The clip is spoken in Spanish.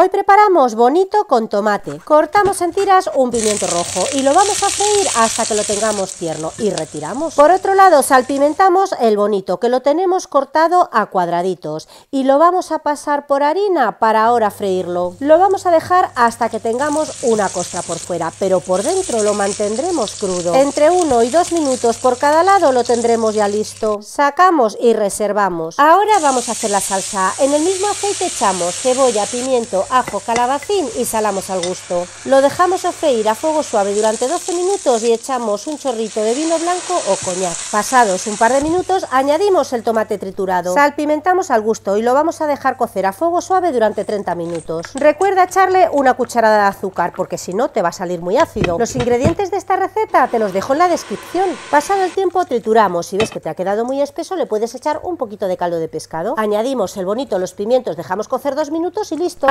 Hoy preparamos bonito con tomate. Cortamos en tiras un pimiento rojo y lo vamos a freír hasta que lo tengamos tierno y retiramos. Por otro lado, salpimentamos el bonito que lo tenemos cortado a cuadraditos y lo vamos a pasar por harina para ahora freírlo. Lo vamos a dejar hasta que tengamos una costra por fuera, pero por dentro lo mantendremos crudo. Entre uno y dos minutos por cada lado lo tendremos ya listo. Sacamos y reservamos. Ahora vamos a hacer la salsa. En el mismo aceite echamos cebolla, pimiento, ajo, calabacín y salamos al gusto. Lo dejamos a freír a fuego suave durante 12 minutos y echamos un chorrito de vino blanco o coñac. Pasados un par de minutos añadimos el tomate triturado. Salpimentamos al gusto y lo vamos a dejar cocer a fuego suave durante 30 minutos. Recuerda echarle una cucharada de azúcar porque si no te va a salir muy ácido. Los ingredientes de esta receta te los dejo en la descripción. Pasado el tiempo trituramos. Si ves que te ha quedado muy espeso le puedes echar un poquito de caldo de pescado. Añadimos el bonito, los pimientos, dejamos cocer dos minutos y listo.